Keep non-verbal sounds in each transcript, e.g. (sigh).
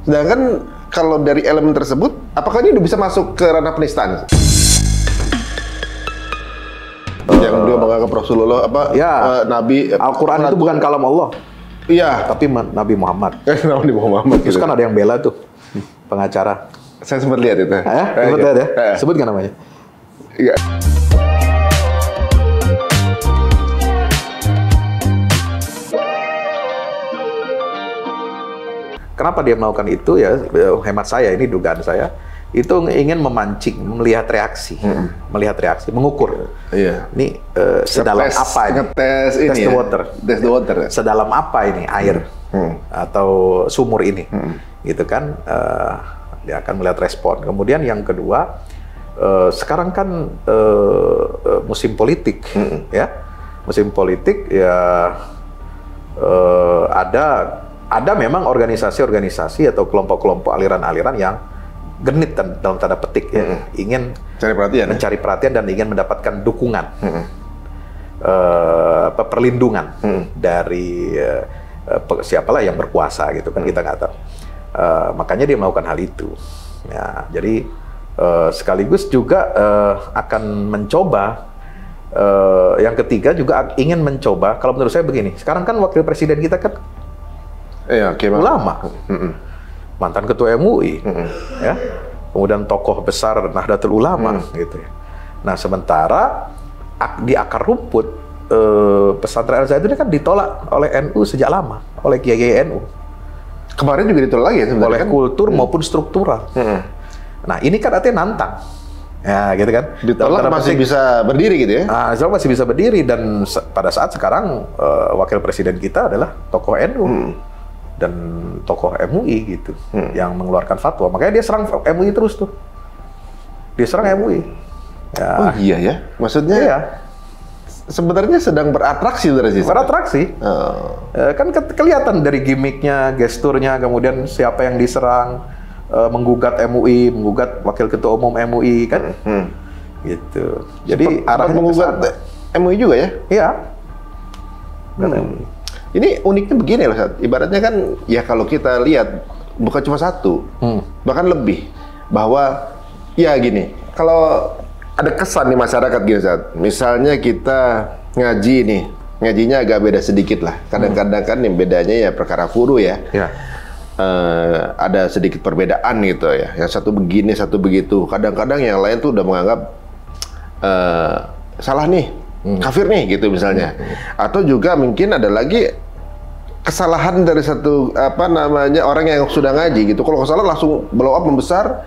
Sedangkan kalau dari elemen tersebut, apakah ini udah bisa masuk ke ranah penistaan? yang beliau menganggap Rasulullah apa Ya. eh, Nabi eh, Al-Quran itu bukan kalam Allah, Iya. tapi Nabi Muhammad. Eh, (laughs) Nabi Muhammad. Terus gitu. kan ada yang bela tuh, pengacara. Saya sempat lihat itu. Eh, Eh, sebut iya. ya? Eh, Sebut nggak namanya? iya. Kenapa dia melakukan itu ya? Hemat saya, ini dugaan saya. Itu ingin memancing, melihat reaksi, melihat reaksi, mengukur. Iya. Ini eh, sedalam Ngetes- apa ini? Ngetes ini Test the ya. water. Test the water. ya? Sedalam apa ini air Hmm. atau sumur ini, gitu kan? Eh, dia akan melihat respon. Kemudian yang kedua, eh, sekarang kan eh, eh, musim politik, ya, musim politik ya eh, ada ada memang organisasi-organisasi atau kelompok-kelompok aliran-aliran yang genit dan- dalam tanda petik ya, ingin Cari perhatian. ya? mencari perhatian dan ingin mendapatkan dukungan, eh, apa, perlindungan dari eh, eh, pe- siapalah yang berkuasa gitu kan kita nggak tahu. Eh, makanya dia melakukan hal itu. Ya, jadi eh, sekaligus juga eh, akan mencoba. eh, yang ketiga juga ingin mencoba. Kalau menurut saya begini, sekarang kan wakil presiden kita kan Iya, ulama, mantan ketua MUI, ya, kemudian tokoh besar Nahdlatul Ulama, gitu ya. Nah sementara di akar rumput eh, pesantren Al Zaitun kan ditolak oleh NU sejak lama, oleh Kiai NU, Kemarin juga ditolak lagi ya sebenarnya oleh kan? kultur maupun struktural. Mm-mm. Nah ini kan artinya nantang, ya gitu kan. Ditolak masih petik, bisa berdiri gitu ya? Nah, Israel masih bisa berdiri dan se- pada saat sekarang eh, wakil presiden kita adalah tokoh NU dan tokoh MUI gitu yang mengeluarkan fatwa. Makanya dia serang MUI terus tuh. Dia serang MUI. Ya, Oh iya ya, maksudnya iya. sebenarnya sedang beratraksi dari sih. Beratraksi. Oh. Eh, kan ke- kelihatan dari gimmicknya, gesturnya, kemudian siapa yang diserang, eh, menggugat MUI, menggugat wakil ketua umum MUI kan, Hmm. gitu. Jadi Sempat- arahnya sana. MUI juga ya? Iya. Hmm. Ini uniknya begini loh, Sat. Ibaratnya kan ya kalau kita lihat bukan cuma satu, Hmm. bahkan lebih bahwa ya gini, kalau ada kesan di masyarakat gini saat misalnya kita ngaji nih, ngajinya agak beda sedikit lah. Kadang-kadang kan yang bedanya ya perkara furu ya. Ya. Eh, ada sedikit perbedaan gitu ya. Yang satu begini, satu begitu. Kadang-kadang yang lain tuh udah menganggap eh, salah nih, kafir nih gitu misalnya. Atau juga mungkin ada lagi kesalahan dari satu apa namanya orang yang sudah ngaji gitu. Kalau salah langsung blow up membesar,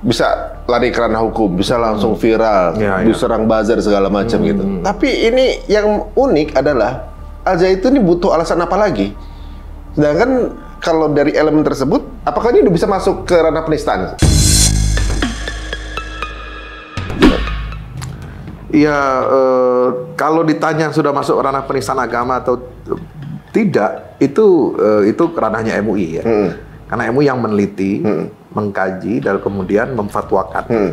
bisa lari ke ranah hukum, bisa langsung viral, Ya, ya. diserang buzzer segala macam gitu. Tapi ini yang unik adalah Al Zaitun ini butuh alasan apa lagi? Sedangkan kalau dari elemen tersebut, apakah ini udah bisa masuk ke ranah penistaan? Ya, eh, kalau ditanya sudah masuk ranah penistaan agama atau tidak, itu eh, itu ranahnya MUI ya. Hmm. Karena MUI yang meneliti, mengkaji, dan kemudian memfatwakan. Hmm.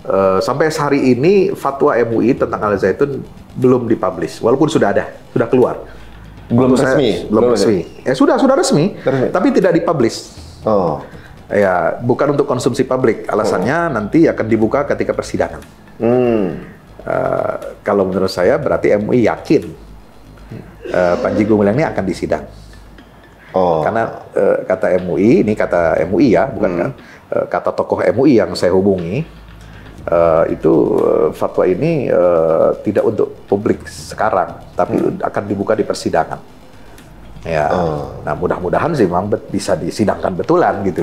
Eh, sampai hari ini fatwa MUI tentang Al Zaitun belum dipublish, walaupun sudah ada, sudah keluar. Belum Waktu saya- resmi? belum Belum resmi. Ya sudah, sudah resmi, Resmi. tapi tidak dipublish. Oh, Ya, bukan untuk konsumsi publik. Alasannya nanti akan dibuka ketika persidangan. hmm. Eh, kalau menurut saya berarti MUI yakin eh, Panji Gumilang ini akan disidang. oh, Karena eh, kata MUI, ini kata MUI ya, bukan kan? Eh, kata tokoh MUI yang saya hubungi, eh, itu eh, fatwa ini eh, tidak untuk publik sekarang, tapi akan dibuka di persidangan. Ya, nah mudah-mudahan sih memang bisa disidangkan betulan gitu.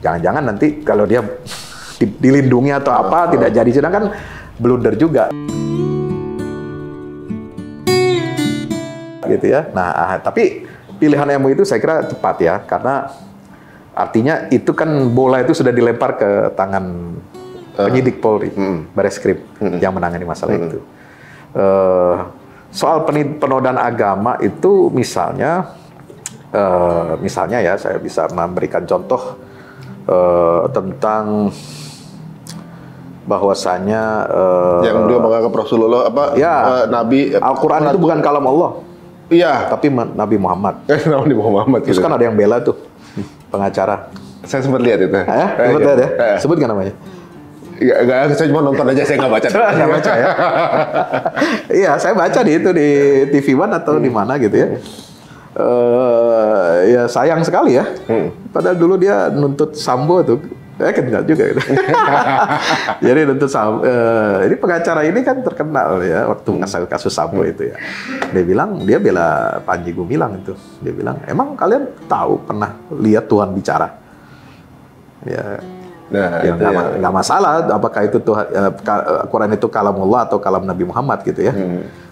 Jangan-jangan nanti kalau dia (laughs) di- dilindungi atau apa tidak jadi sidang kan blunder juga. gitu ya. Nah, ah, tapi pilihan MUI itu saya kira tepat ya, karena artinya itu kan bola itu sudah dilempar ke tangan penyidik Polri, Baris Krim yang menangani masalah itu. Eh, soal penodaan agama itu misalnya, eh, misalnya ya saya bisa memberikan contoh eh, tentang bahwasanya eh, yang beliau menganggap Rasulullah apa? Ya. eh, Nabi Al-Quran itu bukan kalam Allah, Iya. tapi ma- Nabi Muhammad. (laughs) Eh, Nabi Muhammad. Terus gitu. kan ada yang bela tuh, pengacara. Saya sempat lihat itu. Eh, sebut iya. ya? Eh. Sebut nggak namanya? Enggak, enggak, saya cuma nonton aja, saya nggak baca. (laughs) Nggak baca ya? (laughs) Iya, saya baca di itu di TV One atau di mana gitu ya. Eh, ya sayang sekali ya. Padahal dulu dia nuntut Sambo tuh. Eh enggak juga gitu. (laughs) Jadi nuntut Sambo. eh, ini pengacara ini kan terkenal ya waktu kasus kasus Sambo itu ya. Dia bilang dia bela Panji Gumilang itu. Dia bilang, "Emang kalian tahu pernah lihat Tuhan bicara?" Ya, Nah, ya nggak ya. masalah apakah itu Tuhan eh, eh, Quran itu kalamullah atau kalam Nabi Muhammad gitu ya.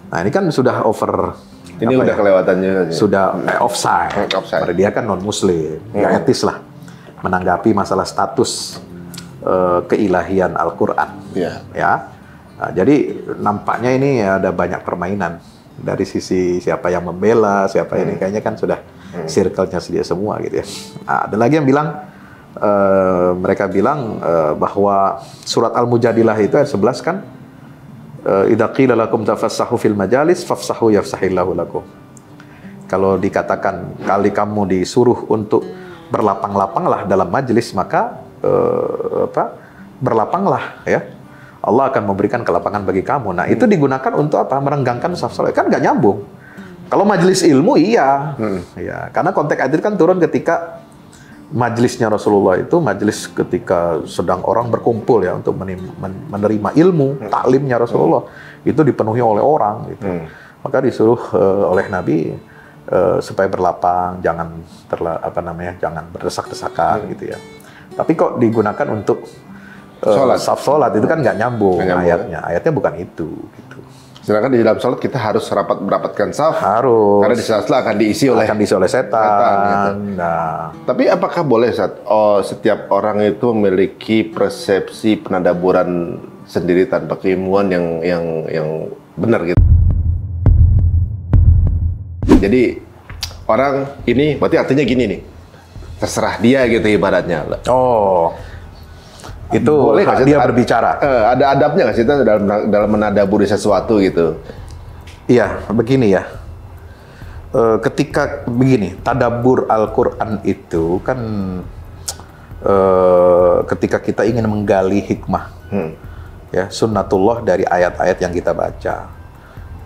Nah ini kan sudah over Ini udah ya, kelewatan juga. sih. sudah eh, offside. Hmm, offside. Karena dia kan non Muslim, nggak etis lah menanggapi masalah status eh, keilahian Al-Quran. Iya. Ya, Nah, jadi nampaknya ini ada banyak permainan dari sisi siapa yang membela, siapa ini kayaknya kan sudah circle-nya dia semua gitu ya. Nah, ada lagi yang bilang eh, mereka bilang eh, bahwa surat Al-Mujadilah itu ayat 11 kan idza qila lakum tafassahu fil majalis fafsahu yafsahillahu lakum. Kalau dikatakan kali kamu disuruh untuk berlapang-lapanglah dalam majelis maka eh, apa? berlapanglah ya. Allah akan memberikan kelapangan bagi kamu. Nah, itu digunakan untuk apa? Merenggangkan saf. Kan nggak nyambung. Kalau majelis ilmu iya. Ya, karena konteks itu kan turun ketika majelisnya Rasulullah itu majelis ketika sedang orang berkumpul ya untuk menerima ilmu, taklimnya Rasulullah itu dipenuhi oleh orang gitu. Maka disuruh eh, oleh Nabi eh, supaya berlapang, jangan terla, apa namanya, jangan berdesak-desakan gitu ya. Tapi kok digunakan untuk eh, Sholat. saf sholat itu kan nggak nyambung, nyambung, ayatnya. Ayatnya bukan itu gitu. Sedangkan di dalam sholat kita harus rapat merapatkan saf. Harus Karena di sela-sela akan diisi oleh akan diisi oleh setan. setan, gitu. Nah, Tapi apakah boleh saat oh, setiap orang itu memiliki persepsi penadaburan sendiri tanpa keilmuan yang yang yang benar gitu? Jadi orang ini berarti artinya gini nih, terserah dia gitu ibaratnya. oh. Itu Boleh sih? dia Ad- berbicara. Eh, ada adabnya nggak sih dalam dalam menadaburi sesuatu gitu? Iya, begini ya. Eh, ketika begini, tadabur Al-Quran itu kan eh, ketika kita ingin menggali hikmah, Hmm. ya sunnatullah dari ayat-ayat yang kita baca.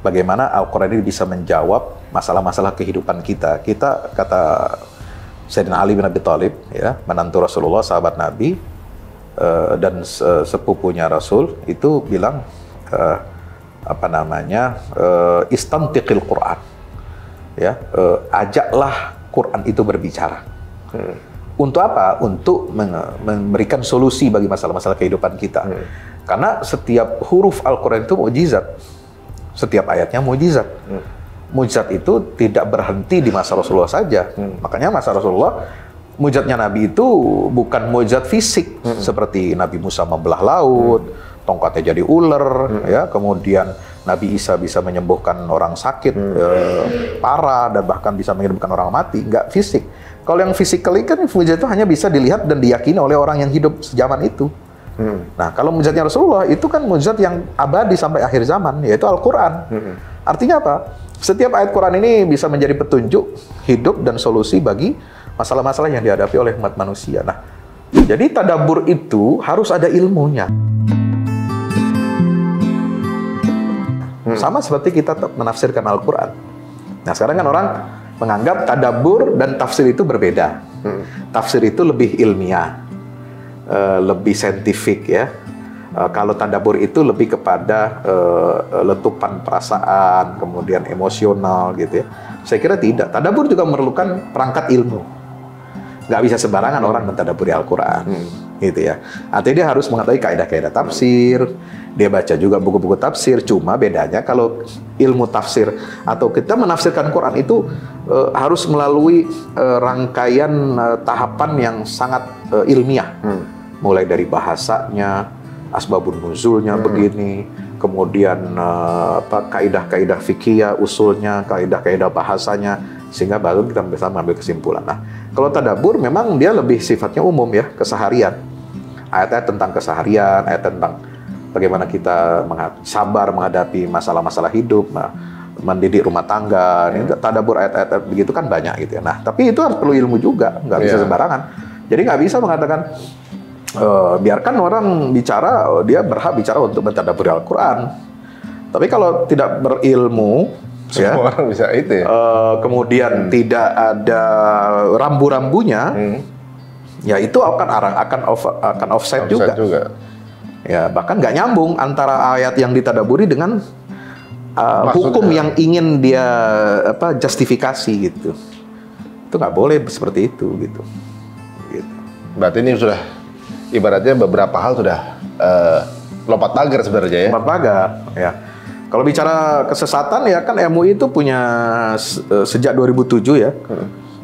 Bagaimana Al-Quran ini bisa menjawab masalah-masalah kehidupan kita. Kita kata Sayyidina Ali bin Abi Thalib, ya, menantu Rasulullah, sahabat Nabi, eh, dan se- sepupunya Rasul itu bilang eh, apa namanya eh, istantiqil Quran ya ajaklah Quran itu berbicara. Untuk apa? Untuk memberikan solusi bagi masalah-masalah kehidupan kita. Karena setiap huruf Al-Quran itu mujizat setiap ayatnya mujizat. Mujizat itu tidak berhenti di masa Rasulullah saja. Makanya masa Rasulullah mujizatnya Nabi itu bukan mujizat fisik seperti Nabi Musa membelah laut, tongkatnya jadi ular, ya. Kemudian Nabi Isa bisa menyembuhkan orang sakit eh, parah dan bahkan bisa menyembuhkan orang mati, nggak fisik. Kalau yang physically kan mujizat itu hanya bisa dilihat dan diyakini oleh orang yang hidup sejaman itu. Nah, kalau mujizatnya Rasulullah itu kan mujizat yang abadi sampai akhir zaman, yaitu Al-Quran. Artinya apa? Setiap ayat Quran ini bisa menjadi petunjuk hidup dan solusi bagi masalah-masalah yang dihadapi oleh umat manusia. Nah, jadi tadabur itu harus ada ilmunya. Sama seperti kita menafsirkan Al-Quran. Nah, sekarang kan orang menganggap tadabur dan tafsir itu berbeda. Tafsir itu lebih ilmiah, eh, lebih saintifik ya. Eh, kalau tadabur itu lebih kepada eh, letupan perasaan, kemudian emosional gitu ya. Saya kira tidak. Tadabur juga memerlukan perangkat ilmu. Nggak bisa sembarangan orang mentadaburi Al-Quran. Gitu ya. Artinya dia harus mengetahui kaidah-kaidah tafsir. Dia baca juga buku-buku tafsir. Cuma bedanya kalau ilmu tafsir atau kita menafsirkan Quran itu eh, harus melalui eh, rangkaian eh, tahapan yang sangat eh, ilmiah. Mulai dari bahasanya, asbabun nuzulnya begini, kemudian apa kaidah-kaidah fikih usulnya, kaidah-kaidah bahasanya sehingga baru kita bisa mengambil kesimpulan. Nah, kalau tadabur memang dia lebih sifatnya umum ya, keseharian. Ayat-ayat tentang keseharian, ayat tentang bagaimana kita sabar menghadapi masalah-masalah hidup. Mendidik rumah tangga, ini tadabur ayat-ayat begitu kan banyak gitu ya. Nah, tapi itu harus perlu ilmu juga, nggak bisa Iya. sembarangan. Jadi nggak bisa mengatakan eh, biarkan orang bicara, dia berhak bicara untuk mentadaburi Al-Quran. Tapi kalau tidak berilmu, ya, Semua orang bisa itu ya. eh, kemudian tidak ada rambu-rambunya, Hmm. ya itu akan arang akan off, akan offside juga. Bisa juga. Ya bahkan nggak nyambung antara ayat yang ditadaburi dengan uh, Maksudnya. hukum yang ingin dia apa justifikasi gitu. Itu nggak boleh seperti itu gitu. gitu. Berarti ini sudah ibaratnya beberapa hal sudah eh, lompat pagar sebenarnya ya. Tempat pagar, ya. Kalau bicara kesesatan ya kan MUI itu punya eh, sejak 2007 ya.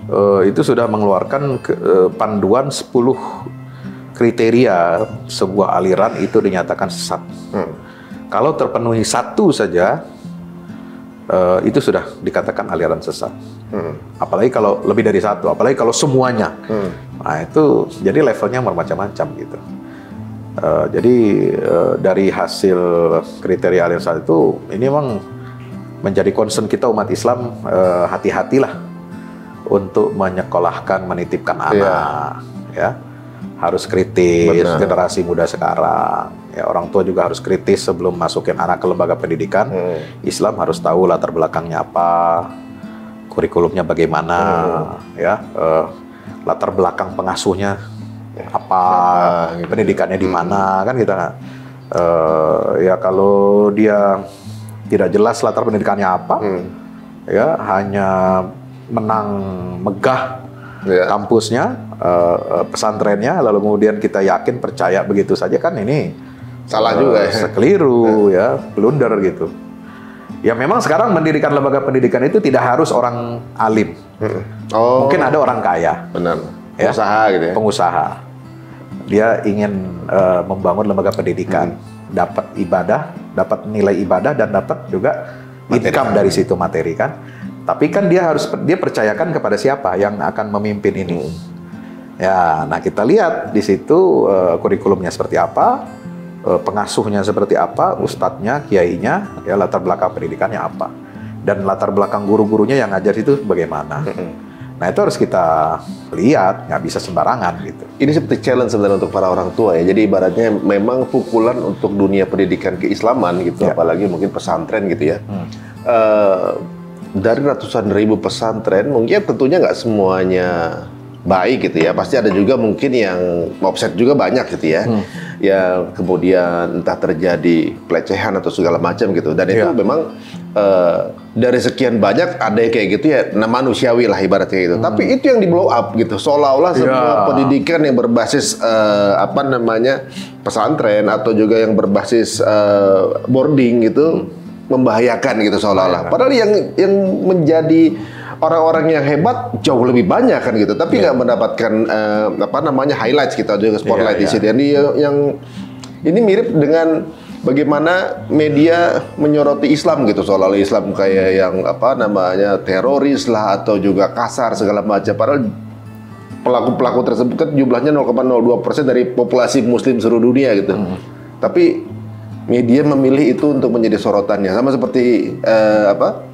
eh, itu sudah mengeluarkan ke- eh, panduan 10 kriteria sebuah aliran itu dinyatakan sesat. Hmm. Kalau terpenuhi satu saja, itu sudah dikatakan aliran sesat. Hmm. Apalagi kalau lebih dari satu, apalagi kalau semuanya. Hmm. Nah itu jadi levelnya bermacam-macam gitu. Eh, jadi eh, dari hasil kriteria aliran sesat itu, ini memang menjadi concern kita umat Islam eh, hati-hatilah untuk menyekolahkan, menitipkan anak, ya harus kritis Benar. generasi muda sekarang. Ya orang tua juga harus kritis sebelum masukin anak ke lembaga pendidikan. Hmm. Islam harus tahu latar belakangnya apa, kurikulumnya bagaimana, ya eh, latar belakang pengasuhnya apa, gitu. pendidikannya di mana kan kita eh, ya kalau dia tidak jelas latar pendidikannya apa, Hmm. ya hanya menang megah Ya. kampusnya, eh, eh, pesantrennya, lalu kemudian kita yakin percaya begitu saja kan ini Salah eh, juga ya. sekeliru (laughs) ya, blunder gitu. Ya memang sekarang mendirikan lembaga pendidikan itu tidak harus orang alim, Hmm. Oh, mungkin ada orang kaya, benar. Ya. Usaha gitu ya. pengusaha, dia ingin eh, membangun lembaga pendidikan, Hmm. dapat ibadah, dapat nilai ibadah dan dapat juga Materi. income dari situ materi kan. Tapi kan dia harus dia percayakan kepada siapa yang akan memimpin ini. Hmm. Ya, nah kita lihat di situ eh, kurikulumnya seperti apa, eh, pengasuhnya seperti apa, ustadznya, kiainya, ya latar belakang pendidikannya apa, dan latar belakang guru-gurunya yang ngajar itu bagaimana. Hmm. Nah itu harus kita lihat, nggak bisa sembarangan gitu. Ini seperti challenge sebenarnya untuk para orang tua ya. Jadi ibaratnya memang pukulan untuk dunia pendidikan keislaman gitu, Ya. apalagi mungkin pesantren gitu ya. Hmm. Eh, dari ratusan ribu pesantren, mungkin tentunya nggak semuanya baik gitu ya. Pasti ada juga mungkin yang offset juga banyak gitu ya. Hmm. Yang kemudian entah terjadi pelecehan atau segala macam gitu. Dan itu Ya. memang eh, dari sekian banyak ada yang kayak gitu ya, nah manusiawi lah ibaratnya gitu. Tapi itu yang di blow up gitu, seolah-olah Hmm. Ya. semua pendidikan yang berbasis eh, apa namanya pesantren atau juga yang berbasis eh, boarding gitu membahayakan gitu seolah-olah. Padahal yang yang menjadi orang-orang yang hebat jauh lebih banyak kan gitu, tapi nggak mendapatkan eh, apa namanya highlights kita juga spotlight Iya, di iya. sini. Ini yang, yang ini mirip dengan bagaimana media menyoroti Islam gitu. Soal Islam kayak yang apa namanya teroris lah atau juga kasar segala macam. Padahal pelaku-pelaku tersebut kan jumlahnya 0,02 persen dari populasi Muslim seluruh dunia gitu. Tapi media memilih itu untuk menjadi sorotannya. Sama seperti eh, apa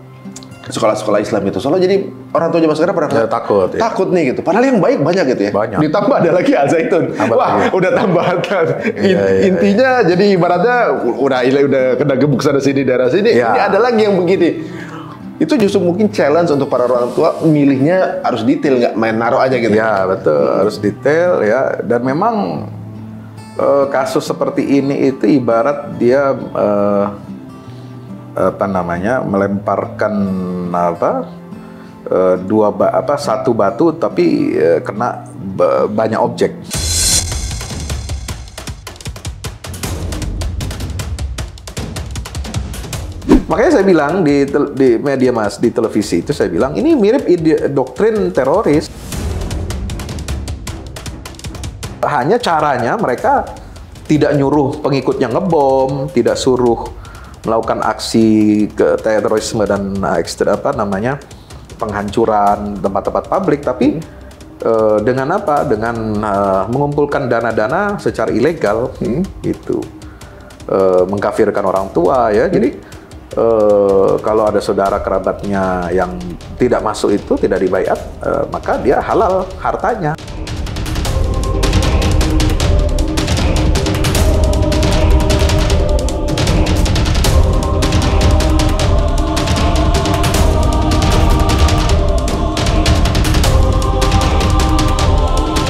sekolah-sekolah Islam itu soalnya jadi orang tua zaman sekarang pada Ya, takut, ya. takut nih gitu. Padahal yang baik banyak gitu ya. Banyak. ditambah ada lagi Al Zaitun Tambah wah lagi. (laughs) udah tambahan kan In- Iya, iya, intinya jadi ibaratnya udah udah kena gebuk sana sini daerah sini. Iya. ini ada lagi yang begini. Itu justru mungkin challenge untuk para orang tua milihnya harus detail nggak main naruh aja gitu. Ya betul. Harus detail ya. Dan memang eh, kasus seperti ini itu ibarat dia eh, apa namanya melemparkan apa eh, dua apa satu batu tapi eh, kena ba- banyak objek. Makanya saya bilang di di media mas di televisi itu saya bilang ini mirip ide doktrin teroris. Hanya caranya mereka tidak nyuruh pengikutnya ngebom, tidak suruh melakukan aksi ke terorisme dan uh, ekstra apa namanya penghancuran tempat-tempat publik, tapi eh, dengan apa? Dengan eh, mengumpulkan dana-dana secara ilegal, gitu, Eh, mengkafirkan orang tua ya. Jadi eh, kalau ada saudara kerabatnya yang tidak masuk itu tidak dibayar, eh, maka dia halal hartanya.